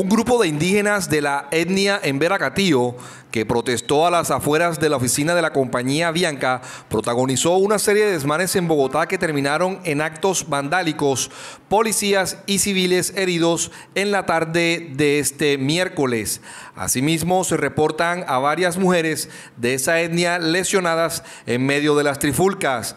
Un grupo de indígenas de la etnia en Veracatío, que protestó a las afueras de la oficina de la compañía Bianca, protagonizó una serie de desmanes en Bogotá que terminaron en actos vandálicos, policías y civiles heridos en la tarde de este miércoles. Asimismo, se reportan a varias mujeres de esa etnia lesionadas en medio de las trifulcas.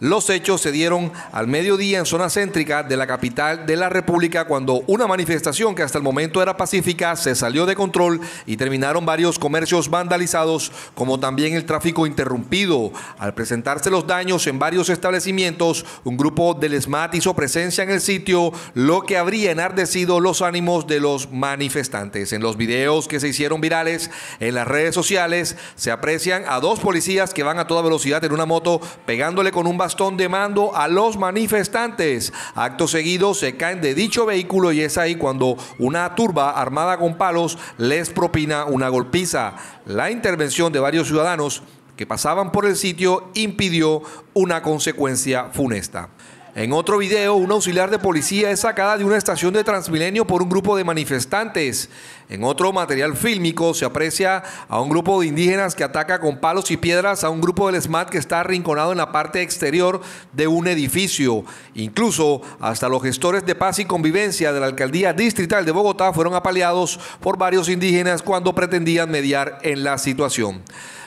Los hechos se dieron al mediodía en zona céntrica de la capital de la República cuando una manifestación que hasta el momento era pacífica se salió de control y terminaron varios comercios vandalizados como también el tráfico interrumpido. Al presentarse los daños en varios establecimientos, un grupo del SMAT hizo presencia en el sitio, lo que habría enardecido los ánimos de los manifestantes. En los videos que se hicieron virales en las redes sociales se aprecian a dos policías que van a toda velocidad en una moto pegándole con un bastón bastón de mando a los manifestantes. Acto seguido se caen de dicho vehículo y es ahí cuando una turba armada con palos les propina una golpiza. La intervención de varios ciudadanos que pasaban por el sitio impidió una consecuencia funesta. En otro video, un auxiliar de policía es sacada de una estación de Transmilenio por un grupo de manifestantes. En otro material fílmico se aprecia a un grupo de indígenas que ataca con palos y piedras a un grupo del SMAT que está arrinconado en la parte exterior de un edificio. Incluso hasta los gestores de paz y convivencia de la alcaldía distrital de Bogotá fueron apaleados por varios indígenas cuando pretendían mediar en la situación.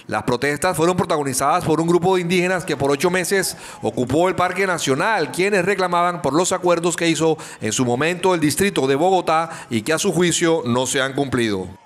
Las protestas fueron protagonizadas por un grupo de indígenas que por ocho meses ocupó el Parque Nacional, quienes reclamaban por los acuerdos que hizo en su momento el distrito de Bogotá y que a su juicio no se han cumplido.